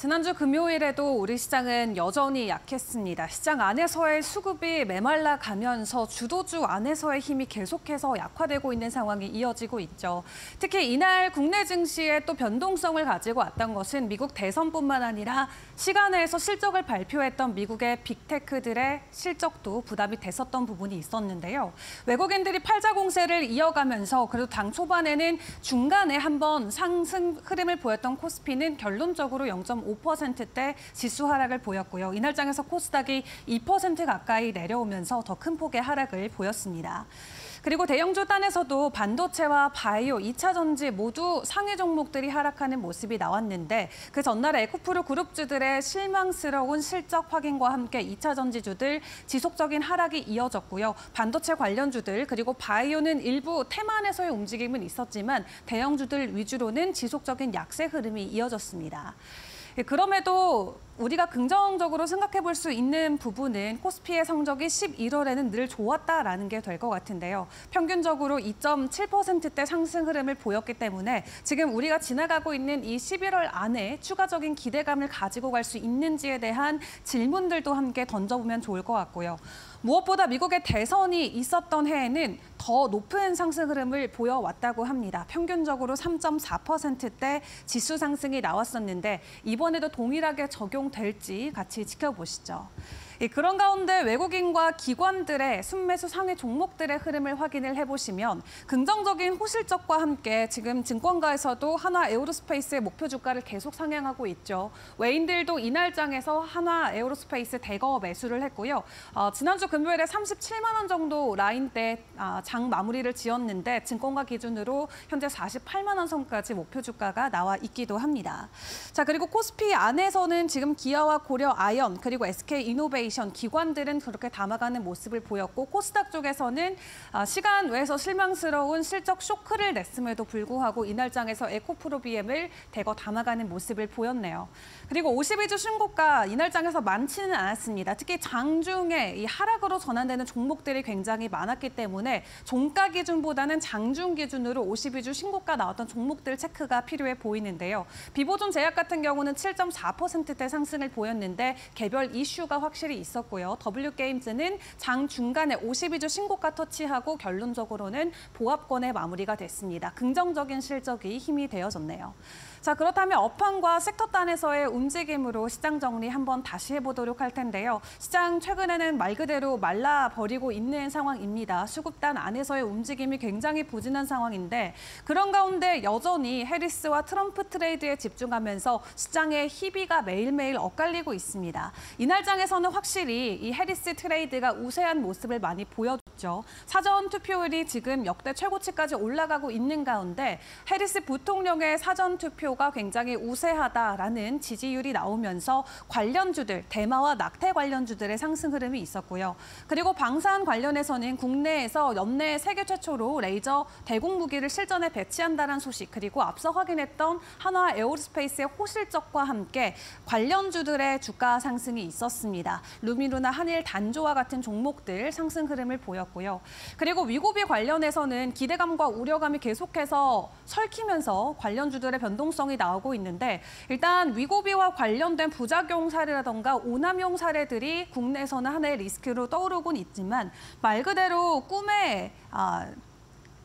지난주 금요일에도 우리 시장은 여전히 약했습니다. 시장 안에서의 수급이 메말라 가면서 주도주 안에서의 힘이 계속해서 약화되고 있는 상황이 이어지고 있죠. 특히 이날 국내 증시에 또 변동성을 가지고 왔던 것은 미국 대선뿐만 아니라 시간에서 실적을 발표했던 미국의 빅테크들의 실적도 부담이 됐었던 부분이 있었는데요. 외국인들이 팔자 공세를 이어가면서 그래도 당 초반에는 중간에 한번 상승 흐름을 보였던 코스피는 결론적으로 0.5 5%대 지수 하락을 보였고요. 이날장에서 코스닥이 2% 가까이 내려오면서 더 큰 폭의 하락을 보였습니다. 그리고 대형주 단에서도 반도체와 바이오, 2차 전지 모두 상위 종목들이 하락하는 모습이 나왔는데 그 전날 에코프로 그룹주들의 실망스러운 실적 확인과 함께 2차 전지주들 지속적인 하락이 이어졌고요. 반도체 관련주들 그리고 바이오는 일부 테만에서의 움직임은 있었지만 대형주들 위주로는 지속적인 약세 흐름이 이어졌습니다. 예, 그럼에도 우리가 긍정적으로 생각해 볼 수 있는 부분은 코스피의 성적이 11월에는 늘 좋았다라는 게 될 것 같은데요. 평균적으로 2.7%대 상승 흐름을 보였기 때문에 지금 우리가 지나가고 있는 이 11월 안에 추가적인 기대감을 가지고 갈 수 있는지에 대한 질문들도 함께 던져보면 좋을 것 같고요. 무엇보다 미국의 대선이 있었던 해에는 더 높은 상승 흐름을 보여왔다고 합니다. 평균적으로 3.4%대 지수 상승이 나왔었는데 이번에도 동일하게 적용 될지 같이 지켜보시죠. 그런 가운데 외국인과 기관들의 순매수 상위 종목들의 흐름을 확인을 해보시면 긍정적인 호실적과 함께 지금 증권가에서도 한화 에어로스페이스의 목표 주가를 계속 상향하고 있죠. 외인들도 이날장에서 한화 에어로스페이스 대거 매수를 했고요. 어, 지난주 금요일에 37만 원 정도 라인대 아, 장 마무리를 지었는데 증권가 기준으로 현재 48만 원 선까지 목표 주가가 나와 있기도 합니다. 자 그리고 코스피 안에서는 지금 기아와 고려 아연 그리고 SK 이노베이션 이노베이션 기관들은 그렇게 담아가는 모습을 보였고 코스닥 쪽에서는 아, 시간 외에서 실망스러운 실적 쇼크를 냈음에도 불구하고 이날장에서 에코프로비엠을 대거 담아가는 모습을 보였네요. 그리고 52주 신고가 이날장에서 많지는 않았습니다. 특히 장중에 이 하락으로 전환되는 종목들이 굉장히 많았기 때문에 종가 기준보다는 장중 기준으로 52주 신고가 나왔던 종목들 체크가 필요해 보이는데요. 비보존 제약 같은 경우는 7.4%대 상승을 보였는데 개별 이슈가 확실히 있었고요. W게임즈는 장 중간에 52주 신고가 터치하고 결론적으로는 보합권의 마무리가 됐습니다. 긍정적인 실적이 힘이 되어졌네요. 자 그렇다면 업황과 섹터 단에서의 움직임으로 시장 정리 한번 다시 해보도록 할 텐데요. 시장 최근에는 말 그대로 말라버리고 있는 상황입니다. 수급단 안에서의 움직임이 굉장히 부진한 상황인데 그런 가운데 여전히 해리스와 트럼프 트레이드에 집중하면서 시장의 희비가 매일매일 엇갈리고 있습니다. 이날장에서는 확실히 이 해리스 트레이드가 우세한 모습을 많이 보여줬 죠. 사전 투표율이 지금 역대 최고치까지 올라가고 있는 가운데 해리스 부통령의 사전 투표 득표가 굉장히 우세하다라는 지지율이 나오면서 관련주들, 대마와 낙태 관련주들의 상승 흐름이 있었고요. 그리고 방산 관련해서는 국내에서 연내 세계 최초로 레이저 대공 무기를 실전에 배치한다는 소식, 그리고 앞서 확인했던 한화 에어로스페이스의 호실적과 함께 관련주들의 주가 상승이 있었습니다. 루미르나 한일 단조와 같은 종목들 상승 흐름을 보였고 요. 그리고 위고비 관련해서는 기대감과 우려감이 계속해서 설키면서 관련주들의 변동성 가능성이 나오고 있는데 일단 위고비와 관련된 부작용 사례라던가 오남용 사례들이 국내에서는 하나의 리스크로 떠오르곤 있지만 말 그대로 꿈에 아,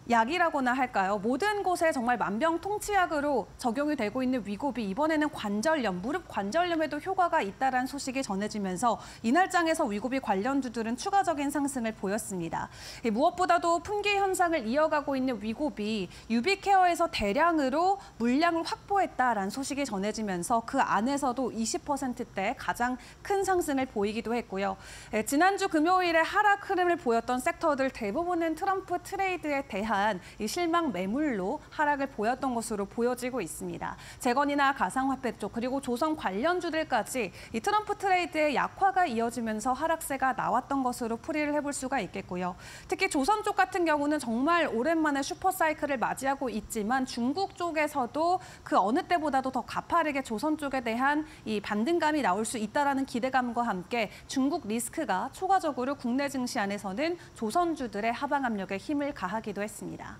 약이라고나 할까요? 모든 곳에 정말 만병통치약으로 적용이 되고 있는 위고비 이번에는 관절염, 무릎 관절염에도 효과가 있다는 소식이 전해지면서 이날장에서 위고비 관련주들은 추가적인 상승을 보였습니다. 무엇보다도 품귀 현상을 이어가고 있는 위고비, 유비케어에서 대량으로 물량을 확보했다라는 소식이 전해지면서 그 안에서도 20%대 가장 큰 상승을 보이기도 했고요. 지난주 금요일에 하락 흐름을 보였던 섹터들 대부분은 트럼프 트레이드에 대한 이 실망 매물로 하락을 보였던 것으로 보여지고 있습니다. 재건이나 가상화폐 쪽 그리고 조선 관련주들까지 이 트럼프 트레이드의 약화가 이어지면서 하락세가 나왔던 것으로 풀이를 해볼 수가 있겠고요. 특히 조선 쪽 같은 경우는 정말 오랜만에 슈퍼사이클을 맞이하고 있지만 중국 쪽에서도 그 어느 때보다도 더 가파르게 조선 쪽에 대한 이 반등감이 나올 수 있다라는 기대감과 함께 중국 리스크가 초과적으로 국내 증시 안에서는 조선주들의 하방 압력에 힘을 가하기도 했습니다. 있습니다.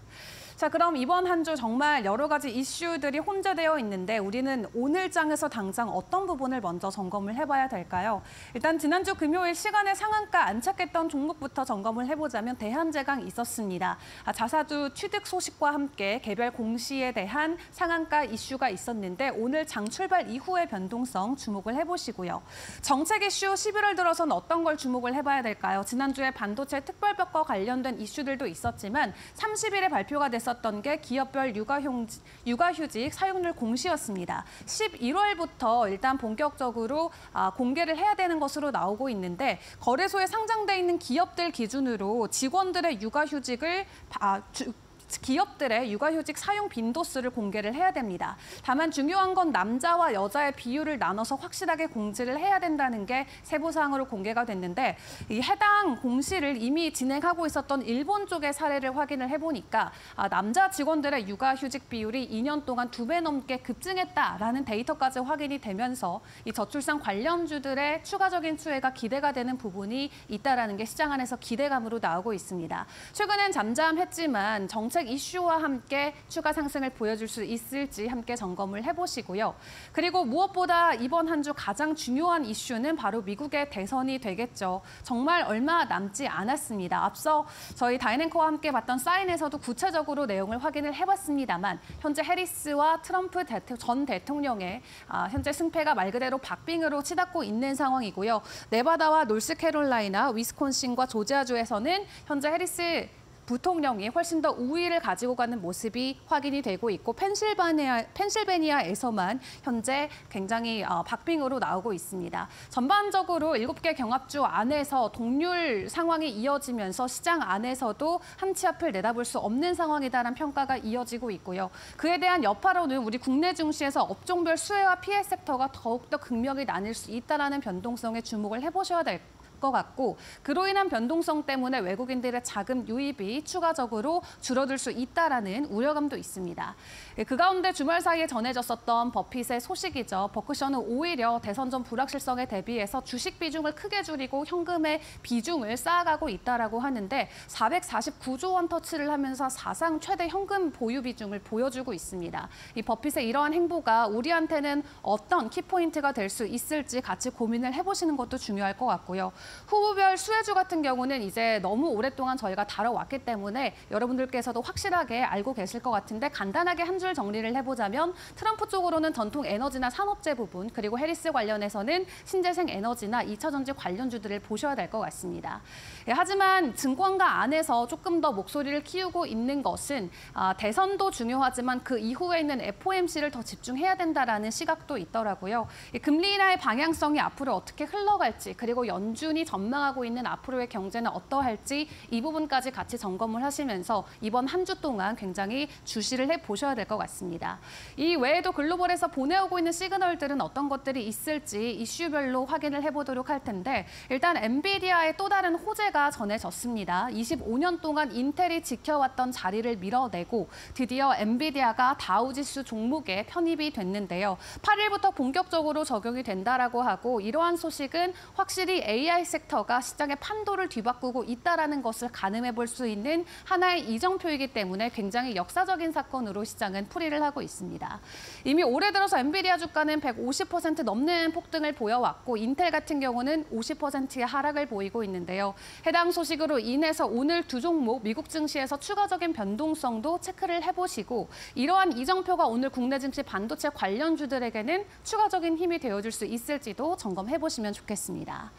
자, 그럼 이번 한 주 정말 여러 가지 이슈들이 혼재되어 있는데 우리는 오늘 장에서 당장 어떤 부분을 먼저 점검을 해봐야 될까요? 일단 지난주 금요일 시간에 상한가 안착했던 종목부터 점검을 해보자면 대한제강 있었습니다. 아, 자사주 취득 소식과 함께 개별 공시에 대한 상한가 이슈가 있었는데 오늘 장 출발 이후의 변동성 주목을 해보시고요. 정책 이슈 11월 들어서는 어떤 걸 주목을 해봐야 될까요? 지난주에 반도체 특별법과 관련된 이슈들도 있었지만 30일에 발표가 됐 었던 게 기업별 육아휴직, 육아휴직 사용률 공시였습니다. 11월부터 일단 본격적으로 아, 공개를 해야 되는 것으로 나오고 있는데 거래소에 상장돼 있는 기업들 기준으로 직원들의 육아휴직을 아, 주, 기업들의 육아휴직 사용 빈도수를 공개를 해야 됩니다. 다만 중요한 건 남자와 여자의 비율을 나눠서 확실하게 공지를 해야 된다는 게 세부사항으로 공개가 됐는데 이 해당 공시를 이미 진행하고 있었던 일본 쪽의 사례를 확인을 해보니까 아, 남자 직원들의 육아휴직 비율이 2년 동안 두 배 넘게 급증했다라는 데이터까지 확인이 되면서 이 저출산 관련주들의 추가적인 수혜가 기대가 되는 부분이 있다라는 게 시장 안에서 기대감으로 나오고 있습니다. 최근엔 잠잠했지만 정책 이슈와 함께 추가 상승을 보여줄 수 있을지 함께 점검을 해보시고요. 그리고 무엇보다 이번 한 주 가장 중요한 이슈는 바로 미국의 대선이 되겠죠. 정말 얼마 남지 않았습니다. 앞서 저희 다이낸커와 함께 봤던 사인에서도 구체적으로 내용을 확인을 해봤습니다만 현재 해리스와 트럼프 전 대통령의 아, 현재 승패가 말 그대로 박빙으로 치닫고 있는 상황이고요. 네바다와 노스캐롤라이나, 위스콘신과 조지아주에서는 현재 해리스 부통령이 훨씬 더 우위를 가지고 가는 모습이 확인이 되고 있고 펜실바니아, 펜실베니아에서만 현재 굉장히 어, 박빙으로 나오고 있습니다. 전반적으로 일곱 개 경합주 안에서 동률 상황이 이어지면서 시장 안에서도 한치 앞을 내다볼 수 없는 상황이다라는 평가가 이어지고 있고요. 그에 대한 여파로는 우리 국내 증시에서 업종별 수혜와 피해 섹터가 더욱더 극명히 나뉠 수 있다는 변동성에 주목을 해보셔야 될 것 같고 그로 인한 변동성 때문에 외국인들의 자금 유입이 추가적으로 줄어들 수 있다라는 우려감도 있습니다. 예, 그 가운데 주말 사이에 전해졌었던 버핏의 소식이죠. 버크셔는 오히려 대선 전 불확실성에 대비해서 주식 비중을 크게 줄이고 현금의 비중을 쌓아가고 있다라고 하는데 449조 원 터치를 하면서 사상 최대 현금 보유 비중을 보여주고 있습니다. 이 버핏의 이러한 행보가 우리한테는 어떤 키포인트가 될 수 있을지 같이 고민을 해보시는 것도 중요할 것 같고요. 후보별 수혜주 같은 경우는 이제 너무 오랫동안 저희가 다뤄왔기 때문에 여러분들께서도 확실하게 알고 계실 것 같은데 간단하게 한 줄 정리를 해보자면 트럼프 쪽으로는 전통 에너지나 산업재 부분 그리고 해리스 관련해서는 신재생 에너지나 2차전지 관련주들을 보셔야 될 것 같습니다. 예, 하지만 증권가 안에서 조금 더 목소리를 키우고 있는 것은 아, 대선도 중요하지만 그 이후에 있는 FOMC를 더 집중해야 된다라는 시각도 있더라고요. 금리 인하의 방향성이 앞으로 어떻게 흘러갈지 그리고 연준이 전망하고 있는 앞으로의 경제는 어떠할지 이 부분까지 같이 점검을 하시면서 이번 한 주 동안 굉장히 주시를 해보셔야 될 것 같습니다. 이 외에도 글로벌에서 보내오고 있는 시그널들은 어떤 것들이 있을지 이슈별로 확인을 해보도록 할 텐데 일단 엔비디아의 또 다른 호재가 전해졌습니다. 25년 동안 인텔이 지켜왔던 자리를 밀어내고 드디어 엔비디아가 다우지수 종목에 편입이 됐는데요. 8일부터 본격적으로 적용이 된다라고 하고 이러한 소식은 확실히 AI 섹터가 시장의 판도를 뒤바꾸고 있다라는 것을 가늠해 볼 수 있는 하나의 이정표이기 때문에 굉장히 역사적인 사건으로 시장은 풀이를 하고 있습니다. 이미 올해 들어서 엔비디아 주가는 150% 넘는 폭등을 보여왔고 인텔 같은 경우는 50%의 하락을 보이고 있는데요. 해당 소식으로 인해서 오늘 두 종목 미국 증시에서 추가적인 변동성도 체크를 해보시고 이러한 이정표가 오늘 국내 증시 반도체 관련주들에게는 추가적인 힘이 되어줄 수 있을지도 점검해 보시면 좋겠습니다.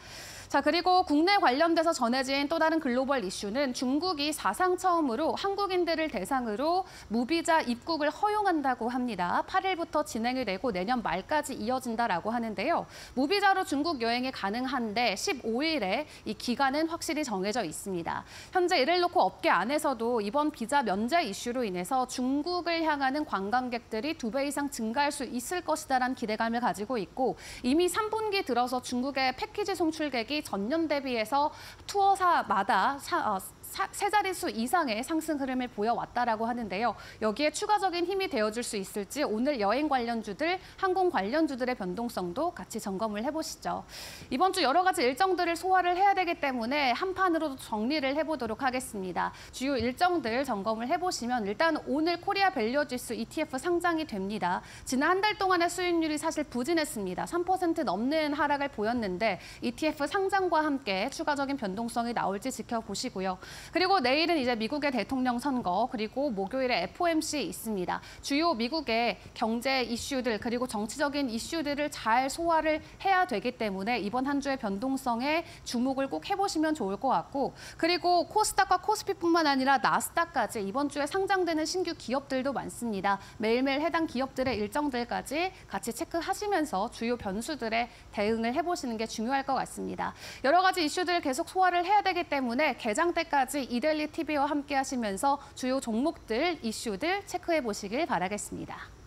자, 그리고 국내 관련돼서 전해진 또 다른 글로벌 이슈는 중국이 사상 처음으로 한국인들을 대상으로 무비자 입국을 허용한다고 합니다. 8일부터 진행이 되고 내년 말까지 이어진다라고 하는데요. 무비자로 중국 여행이 가능한데 15일에 이 기간은 확실히 정해져 있습니다. 현재 이를 놓고 업계 안에서도 이번 비자 면제 이슈로 인해서 중국을 향하는 관광객들이 두 배 이상 증가할 수 있을 것이다라는 기대감을 가지고 있고 이미 3분기 들어서 중국의 패키지 송출객이 전년 대비해서 투어사마다 사, 어, 사, 세 자릿수 이상의 상승 흐름을 보여왔다라고 하는데요. 여기에 추가적인 힘이 되어줄 수 있을지 오늘 여행 관련주들, 항공 관련주들의 변동성도 같이 점검을 해보시죠. 이번 주 여러 가지 일정들을 소화를 해야 되기 때문에 한 판으로 정리를 해보도록 하겠습니다. 주요 일정들 점검을 해보시면 일단 오늘 코리아 밸류지수 ETF 상장이 됩니다. 지난 한 달 동안의 수익률이 사실 부진했습니다. 3% 넘는 하락을 보였는데 ETF 상장과 함께 추가적인 변동성이 나올지 지켜보시고요. 그리고 내일은 이제 미국의 대통령 선거 그리고 목요일에 FOMC 있습니다. 주요 미국의 경제 이슈들 그리고 정치적인 이슈들을 잘 소화를 해야 되기 때문에 이번 한 주의 변동성에 주목을 꼭 해보시면 좋을 것 같고 그리고 코스닥과 코스피뿐만 아니라 나스닥까지 이번 주에 상장되는 신규 기업들도 많습니다. 매일매일 해당 기업들의 일정들까지 같이 체크하시면서 주요 변수들에 대응을 해보시는 게 중요할 것 같습니다. 여러 가지 이슈들 계속 소화를 해야 되기 때문에 개장 때까지 이델리 TV와 함께 하시면서 주요 종목들, 이슈들 체크해 보시길 바라겠습니다.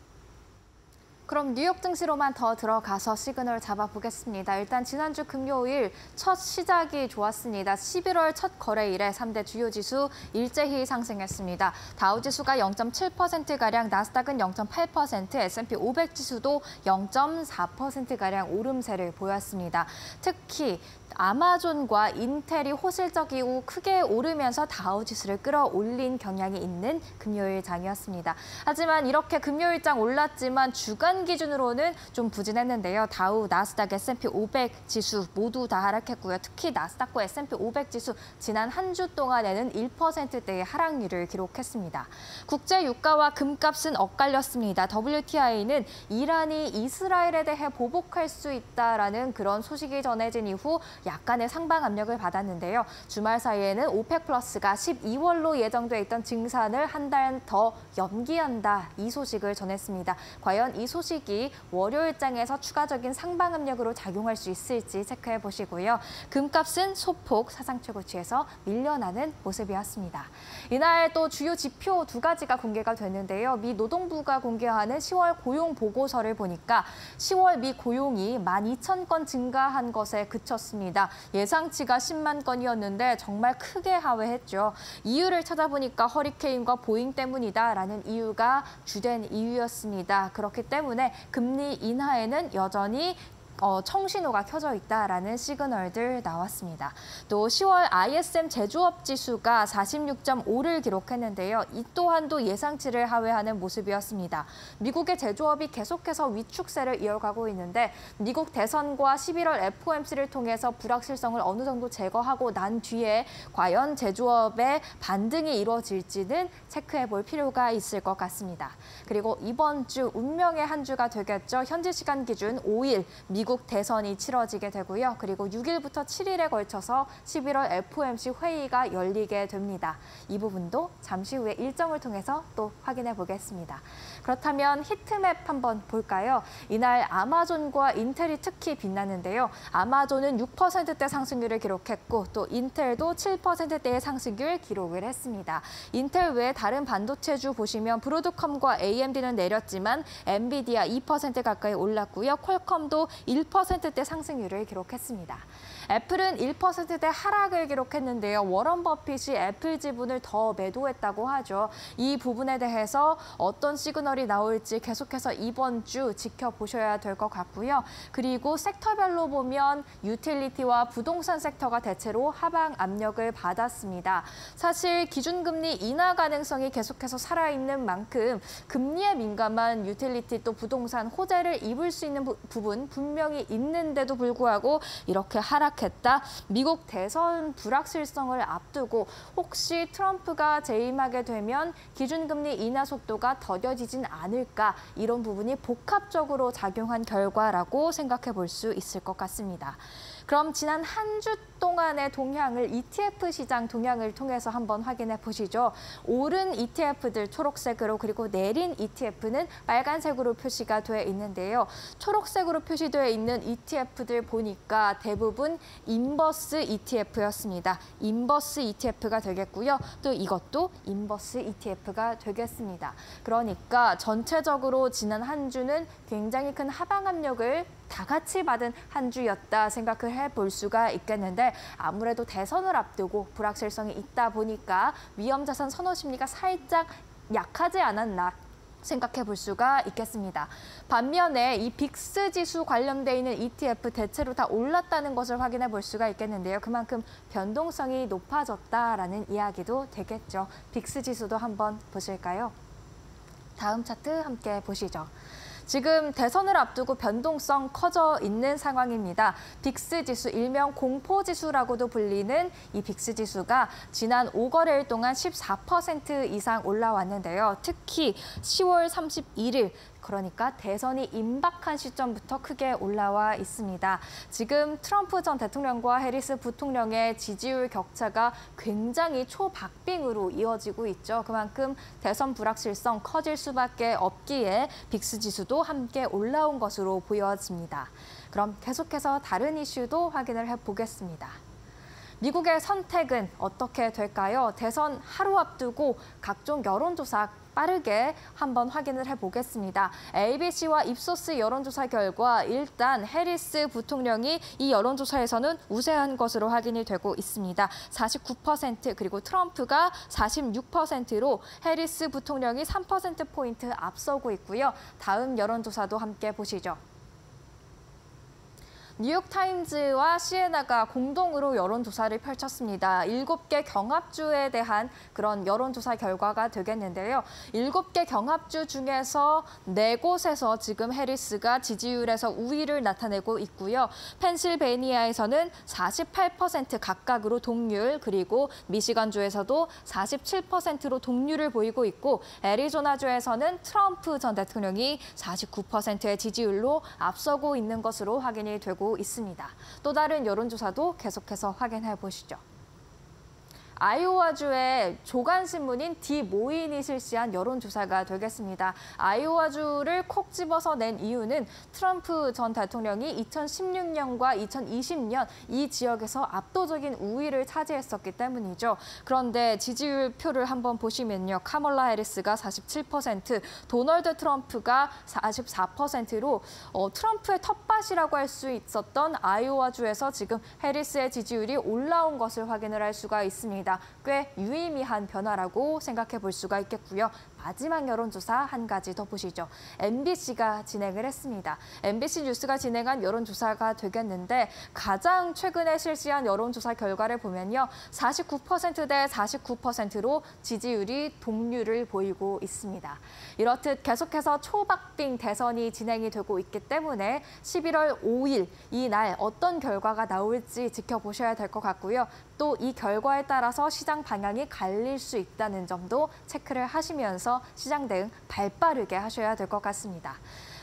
그럼 뉴욕 증시로만 더 들어가서 시그널 잡아보겠습니다. 일단 지난주 금요일 첫 시작이 좋았습니다. 11월 첫 거래일에 3대 주요 지수 일제히 상승했습니다. 다우지수가 0.7%가량, 나스닥은 0.8%, S&P 500 지수도 0.4%가량 오름세를 보였습니다. 특히 아마존과 인텔이 호실적 이후 크게 오르면서 다우지수를 끌어올린 경향이 있는 금요일 장이었습니다. 하지만 이렇게 금요일장 올랐지만 주간 기준으로는 좀 부진했는데요. 다우, 나스닥, S&P 500 지수 모두 다 하락했고요. 특히 나스닥과 S&P 500 지수 지난 한 주 동안에는 1%대의 하락률을 기록했습니다. 국제 유가와 금값은 엇갈렸습니다. WTI는 이란이 이스라엘에 대해 보복할 수 있다라는 그런 소식이 전해진 이후 약간의 상방 압력을 받았는데요. 주말 사이에는 오펙 플러스가 12월로 예정돼 있던 증산을 한 달 더 연기한다 이 소식을 전했습니다. 과연 이 소식이 월요일장에서 추가적인 상방 압력으로 작용할 수 있을지 체크해 보시고요. 금값은 소폭 사상 최고치에서 밀려나는 모습이었습니다. 이날 또 주요 지표 두 가지가 공개가 됐는데요. 미 노동부가 공개하는 10월 고용 보고서를 보니까 10월 미 고용이 12,000건 증가한 것에 그쳤습니다. 있습니다. 예상치가 10만 건이었는데 정말 크게 하회했죠. 이유를 찾아보니까 허리케인과 보잉 때문이다라는 이유가 주된 이유였습니다. 그렇기 때문에 금리 인하에는 여전히 어, 청신호가 켜져 있다라는 시그널들 나왔습니다. 또 10월 ISM 제조업 지수가 46.5를 기록했는데요. 이 또한도 예상치를 하회하는 모습이었습니다. 미국의 제조업이 계속해서 위축세를 이어가고 있는데 미국 대선과 11월 FOMC를 통해서 불확실성을 어느 정도 제거하고 난 뒤에 과연 제조업의 반등이 이루어질지는 체크해 볼 필요가 있을 것 같습니다. 그리고 이번 주 운명의 한 주가 되겠죠. 현지 시간 기준 5일 미국 미국 대선이 치러지게 되고요. 그리고 6일부터 7일에 걸쳐서 11월 FOMC 회의가 열리게 됩니다. 이 부분도 잠시 후에 일정을 통해서 또 확인해 보겠습니다. 그렇다면 히트맵 한번 볼까요? 이날 아마존과 인텔이 특히 빛났는데요. 아마존은 6%대 상승률을 기록했고 또 인텔도 7%대의 상승률 기록을 했습니다. 인텔 외에 다른 반도체주 보시면 브로드컴과 AMD는 내렸지만 엔비디아 2% 가까이 올랐고요. 퀄컴도 1%대 상승률을 기록했습니다. 애플은 1%대 하락을 기록했는데요. 워런 버핏이 애플 지분을 더 매도했다고 하죠. 이 부분에 대해서 어떤 시그널이 나올지 계속해서 이번 주 지켜보셔야 될 것 같고요. 그리고 섹터별로 보면 유틸리티와 부동산 섹터가 대체로 하방 압력을 받았습니다. 사실 기준금리 인하 가능성이 계속해서 살아있는 만큼 금리에 민감한 유틸리티 또 부동산 호재를 입을 수 있는 부, 부분 분명히 있는데도 불구하고 이렇게 하락 시작했다. 미국 대선 불확실성을 앞두고 혹시 트럼프가 재임하게 되면 기준금리 인하 속도가 더뎌지진 않을까 이런 부분이 복합적으로 작용한 결과라고 생각해 볼 수 있을 것 같습니다. 그럼 지난 한 주 동안의 동향을 ETF 시장 동향을 통해서 한번 확인해 보시죠. 오른 ETF들 초록색으로 그리고 내린 ETF는 빨간색으로 표시가 되어 있는데요. 초록색으로 표시되어 있는 ETF들 보니까 대부분 인버스 ETF였습니다. 인버스 ETF가 되겠고요. 또 이것도 인버스 ETF가 되겠습니다. 그러니까 전체적으로 지난 한 주는 굉장히 큰 하방 압력을 다 같이 받은 한 주였다 생각을 해볼 수가 있겠는데 아무래도 대선을 앞두고 불확실성이 있다 보니까 위험자산 선호 심리가 살짝 약하지 않았나 생각해 볼 수가 있겠습니다. 반면에 이 빅스 지수 관련돼 있는 ETF 대체로 다 올랐다는 것을 확인해 볼 수가 있겠는데요. 그만큼 변동성이 높아졌다라는 이야기도 되겠죠. 빅스 지수도 한번 보실까요? 다음 차트 함께 보시죠. 지금 대선을 앞두고 변동성 커져 있는 상황입니다. 빅스 지수, 일명 공포 지수라고도 불리는 이 빅스 지수가 지난 5거래일 동안 14% 이상 올라왔는데요. 특히 10월 31일 그러니까 대선이 임박한 시점부터 크게 올라와 있습니다. 지금 트럼프 전 대통령과 해리스 부통령의 지지율 격차가 굉장히 초박빙으로 이어지고 있죠. 그만큼 대선 불확실성 커질 수밖에 없기에 빅스 지수도 함께 올라온 것으로 보여집니다. 그럼 계속해서 다른 이슈도 확인을 해보겠습니다. 미국의 선택은 어떻게 될까요? 대선 하루 앞두고 각종 여론조사 빠르게 한번 확인을 해보겠습니다. ABC와 입소스 여론조사 결과 일단 해리스 부통령이 이 여론조사에서는 우세한 것으로 확인이 되고 있습니다. 49% 그리고 트럼프가 46%로 해리스 부통령이 3%포인트 앞서고 있고요. 다음 여론조사도 함께 보시죠. 뉴욕타임즈와 시에나가 공동으로 여론조사를 펼쳤습니다. 일곱 개 경합주에 대한 그런 여론조사 결과가 되겠는데요. 일곱 개 경합주 중에서 네 곳에서 지금 해리스가 지지율에서 우위를 나타내고 있고요. 펜실베니아에서는 48% 각각으로 동률, 그리고 미시간주에서도 47%로 동률을 보이고 있고 애리조나주에서는 트럼프 전 대통령이 49%의 지지율로 앞서고 있는 것으로 확인이 되고 있습니다. 또 다른 여론조사도 계속해서 확인해 보시죠. 아이오와주의 조간신문인 디모인이 실시한 여론조사가 되겠습니다. 아이오와주를 콕 집어서 낸 이유는 트럼프 전 대통령이 2016년과 2020년 이 지역에서 압도적인 우위를 차지했었기 때문이죠. 그런데 지지율 표를 한번 보시면요. 카멀라 해리스가 47%, 도널드 트럼프가 44%로 어, 트럼프의 텃밭이라고 할 수 있었던 아이오와주에서 지금 해리스의 지지율이 올라온 것을 확인을 할 수가 있습니다. 꽤 유의미한 변화라고 생각해 볼 수가 있겠고요. 마지막 여론조사 한 가지 더 보시죠. MBC가 진행을 했습니다. MBC 뉴스가 진행한 여론조사가 되겠는데 가장 최근에 실시한 여론조사 결과를 보면요. 49%대 49%로 지지율이 동률을 보이고 있습니다. 이렇듯 계속해서 초박빙 대선이 진행이 되고 있기 때문에 11월 5일 이날 어떤 결과가 나올지 지켜보셔야 될 것 같고요. 또 이 결과에 따라서 시장 방향이 갈릴 수 있다는 점도 체크를 하시면서 하면서 시장 대응 발빠르게 하셔야 될 것 같습니다.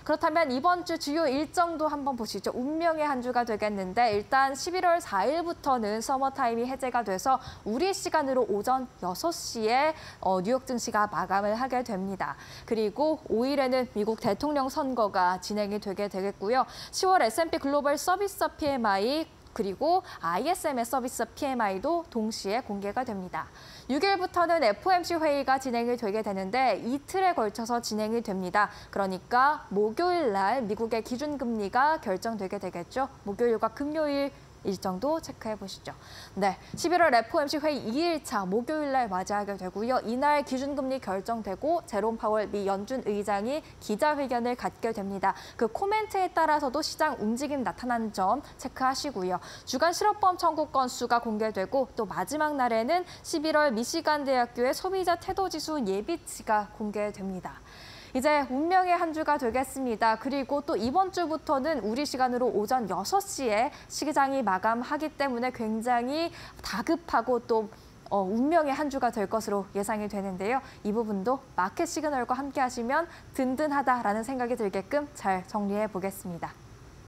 그렇다면 이번 주 주요 일정도 한번 보시죠. 운명의 한 주가 되겠는데 일단 11월 4일부터는 서머타임이 해제가 돼서 우리 시간으로 오전 6시에 어, 뉴욕 증시가 마감을 하게 됩니다. 그리고 5일에는 미국 대통령 선거가 진행이 되게 되겠고요. 10월 S&P 글로벌 서비스 PMI 그리고 ISM의 서비스 PMI도 동시에 공개가 됩니다. 6일부터는 FOMC 회의가 진행이 되게 되는데 이틀에 걸쳐서 진행이 됩니다. 그러니까 목요일 날 미국의 기준금리가 결정되게 되겠죠. 목요일과 금요일 일정도 체크해 보시죠. 네, 11월 FOMC 회의 2일차 목요일 날 맞이하게 되고요. 이날 기준금리 결정되고 제롬 파월 미 연준 의장이 기자회견을 갖게 됩니다. 그 코멘트에 따라서도 시장 움직임 나타난 점 체크하시고요. 주간 실업범 청구 건수가 공개되고 또 마지막 날에는 11월 미시간 대학교의 소비자 태도 지수 예비치가 공개됩니다. 이제 운명의 한 주가 되겠습니다. 그리고 또 이번 주부터는 우리 시간으로 오전 6시에 시장이 마감하기 때문에 굉장히 다급하고 또 어, 운명의 한 주가 될 것으로 예상이 되는데요. 이 부분도 마켓 시그널과 함께 하시면 든든하다라는 생각이 들게끔 잘 정리해 보겠습니다.